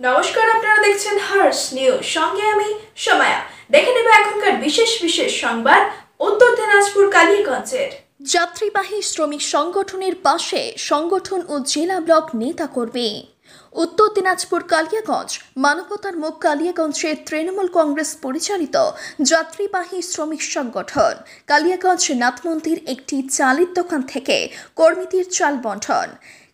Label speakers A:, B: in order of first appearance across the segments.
A: নমস্কার, আপনারা দেখছেন হার্স নিউজ সঙ্গে আমি সময়া। দেখে নেব এখনকার বিশেষ বিশেষ সংবাদ উত্তর দিনাজপুর কালিয়াগঞ্জের যাত্রীবাহী শ্রমিক সংগঠনের পাশে সংগঠন ও জেলা ব্লক নেতাকর্মী। উত্তর দিনাজপুর কালিয়াগঞ্জ, মানবতার মুখ কালিয়াগঞ্জের তৃণমূল কংগ্রেস পরিচালিত যাত্রীবাহী শ্রমিক সংগঠন। কালিয়াগঞ্জ নাথমন্দির একটি চালের দোকান থেকে কর্মীদের চাল বন্টন।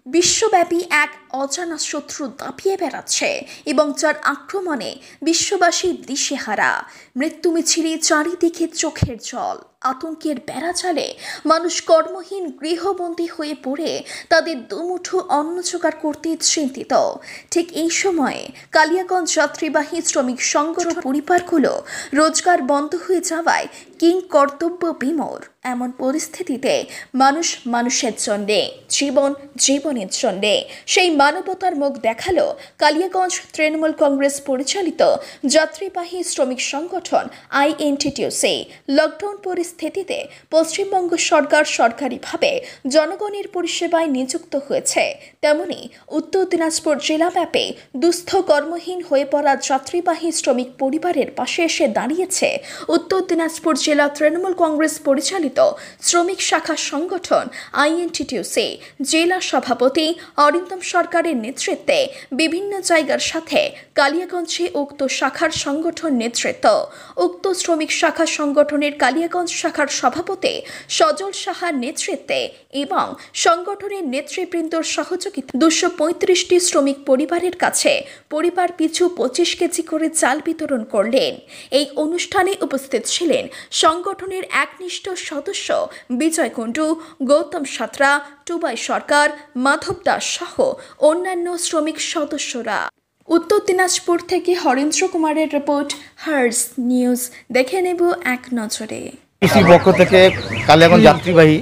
A: বিশ্বব্যাপী এক অজানা শত্রু দাপিয়ে বেড়াচ্ছে এবং যার আক্রমণে বিশ্ববাসী দিশেহারা। মৃত্যু মিছিলে চারিদিকে চোখের জল। আতঙ্কের বেড়াচালে মানুষ কর্মহীন গৃহবন্দী হয়ে পড়ে, তাদের দুমুঠো অন্ন জোগাড় করতে চিন্তিত। ঠিক এই সময়ে কালিয়াগঞ্জ যাত্রীবাহী শ্রমিক সংগঠন পরিবারগুলো রোজগার বন্ধ হয়ে যাওয়ায় কিং কর্তব্য বিমোর। এমন পরিস্থিতিতে মানুষ মানুষের জন্যে, জীবন জীবনের জন্যে সেই মানবতার মুখ দেখাল কালিয়াগঞ্জ তৃণমূল কংগ্রেস পরিচালিত যাত্রীবাহী শ্রমিক সংগঠন আইএনটিটিউসি। লকডাউন পরিস্থিতিতে পশ্চিমবঙ্গ সরকার সরকারিভাবে জনগণের পরিষেবায় নিযুক্ত হয়েছে। তেমনি উত্তর দিনাজপুর জেলাব্যাপী দুস্থ কর্মহীন হয়ে পড়া যাত্রীবাহী শ্রমিক পরিবারের পাশে এসে দাঁড়িয়েছে উত্তর দিনাজপুর জেলা তৃণমূল কংগ্রেস পরিচালিত শ্রমিক শাখা সংগঠন আইএনটিটিউসি। জেলা সভাপতি অরিন্দম সরকারের নেতৃত্বে বিভিন্ন জায়গার সাথে কালিয়াগঞ্জে উক্ত শাখার সংগঠন নেতৃত্ব। উক্ত শ্রমিক শাখা সংগঠনের কালিয়াগঞ্জ শাখার সভাপতি সজল সাহার নেতৃত্বে এবং সংগঠনের নেতৃবৃন্দর সহযোগিতা দুশো পঁয়ত্রিশটি শ্রমিক পরিবারের কাছে পরিবার পিছু পঁচিশ কেজি করে চাল বিতরণ করলেন। এই অনুষ্ঠানে উপস্থিত ছিলেন সংগঠনের একনিষ্ঠ সদস্য বিজয় কুণ্ডু, গৌতম সাঁতরা, টুবাই সরকার, মাধব দাস সহ অন্যান্য শ্রমিক সদস্যরা। উত্তর দিনাজপুর থেকে হরেন্দ্র কুমারের রিপোর্ট হার্স নিউজ। দেখে নেব এক নজরে।
B: কৃষির পক্ষ থেকে কালিয়াগঞ্জ যাত্রীবাহী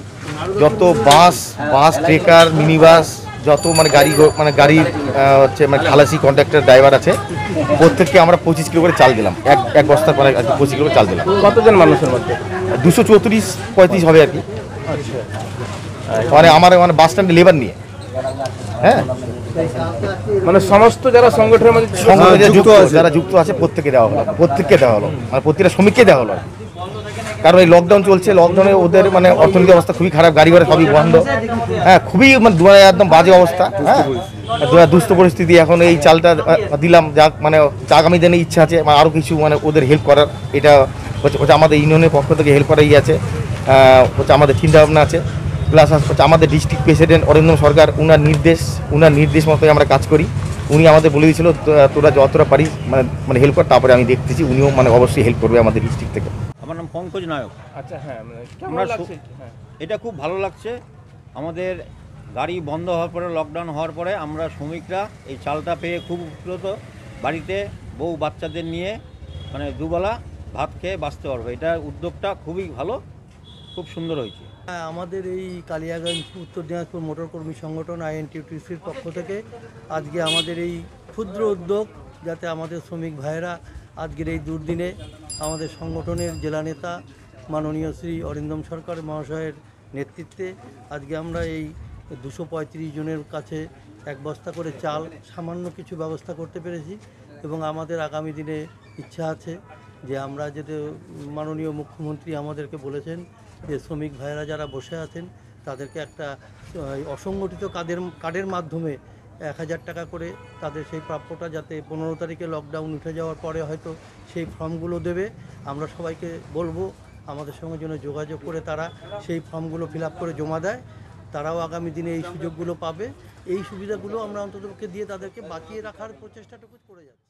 B: যত বাস বাস ট্রেকার মিনি বাস যত মানে গাড়ি মানে গাড়ি হচ্ছে মানে খালাসি কন্ট্রাক্টর ড্রাইভার আছে প্রত্যেককে আমরা পঁচিশ কিলো করে চাল দিলাম। এক এক বস্তার মানে আর কি পঁচিশ কিলো করে চাল দিলাম।
C: কতজন মানুষের মধ্যে?
B: দুশো চৌত্রিশ পঁয়ত্রিশ হবে আর কি। মানে আমার মানে বাস স্ট্যান্ডে লেবার নিয়ে। হ্যাঁ?
C: মানে সমস্ত যারা সংগঠনের মধ্যে ছিল,
B: সঙ্গে যে
C: যুক্ত
B: যুক্ত
C: আছে।
B: যারা যুক্ত আছে প্রত্যেকে দেওয়া হলো। প্রত্যেককে দেওয়া হলো। মানে প্রত্যেকটা শ্রমিককে দেওয়া হলো কারণ এই লকডাউন চলছে লকডাউনে ওদের মানে অর্থনৈতিক অবস্থা খুবই খারাপ গাড়ি ঘোড়া সবই বন্ধ। হ্যাঁ খুবই মানে একদম বাজে অবস্থা হ্যাঁ। দুস্থ পরিস্থিতি, এখন এই চালটা দিলাম যাক মানে আগামী দিনে ইচ্ছা আছে আরও কিছু মানে ওদের হেল্প করার, এটা হচ্ছে আমাদের ইউনিয়নের পক্ষ থেকে হেল্প করাই আছে হচ্ছে আমাদের চিন্তা ভাবনা আছে প্লাস হচ্ছে আমাদের ডিস্ট্রিক্ট প্রেসিডেন্ট অরিন্দম সরকার, উনার নির্দেশ উনার নির্দেশ মতোই আমরা কাজ করি। উনি আমাদের বলে দিয়েছিল "তো- তোরা যতটা পারিস মানে মানে হেল্প কর, তারপরে আমি দেখতেছি। উনিও মানে অবশ্যই হেল্প করবে আমাদের ডিস্ট্রিক্ট থেকে।
D: আমার নাম পঙ্কজ নায়ক।
C: আচ্ছা হ্যাঁ মানে কেমন
D: আমরা
C: লাগছে? হ্যাঁ।
D: এটা খুব ভালো লাগছে। আমাদের গাড়ি বন্ধ হওয়ার পরে লকডাউন হওয়ার পরে আমরা শ্রমিকরা এই চালটা পেয়ে খুব উপকৃত বাড়িতে বউ বাচ্চাদের নিয়ে মানে দুবেলা ভাত খেয়ে বাঁচতে পারব। এটা উদ্যোগটা খুবই ভালো খুব সুন্দর হয়েছে।
E: হ্যাঁ আমাদের এই কালিয়াগঞ্জ উত্তর দিনাজপুর মোটর কর্মী সংগঠন আইএনটিউটিসির পক্ষ থেকে আজকে আমাদের এই ক্ষুদ্র উদ্যোগ যাতে আমাদের শ্রমিক ভাইয়েরা আজকের এই দুর্দিনে আমাদের সংগঠনের জেলা নেতা মাননীয় শ্রী অরিন্দম সরকার মহাশয়ের নেতৃত্বে আজকে আমরা এই দুশো জনের কাছে এক বস্তা করে চাল, সামান্য কিছু ব্যবস্থা করতে পেরেছি এবং আমাদের আগামী দিনে ইচ্ছা আছে যে আমরা যেতে মাননীয় মুখ্যমন্ত্রী আমাদেরকে বলেছেন যে শ্রমিক ভাইয়েরা যারা বসে আছেন, তাদেরকে একটা অসংগঠিত কাদের কার্ডের মাধ্যমে এক হাজার টাকা করে তাদের সেই প্রাপ্যটা যাতে পনেরো তারিখে লকডাউন উঠে যাওয়ার পরে হয়তো সেই ফর্মগুলো দেবে। আমরা সবাইকে বলব, আমাদের সঙ্গে যেন যোগাযোগ করে তারা সেই ফর্মগুলো ফিল করে জমা দেয়। তারাও আগামী দিনে এই সুযোগগুলো পাবে। এই সুবিধাগুলো আমরা অন্ততপক্ষে দিয়ে তাদেরকে বাঁচিয়ে রাখার প্রচেষ্টাটুকু করে যাচ্ছি।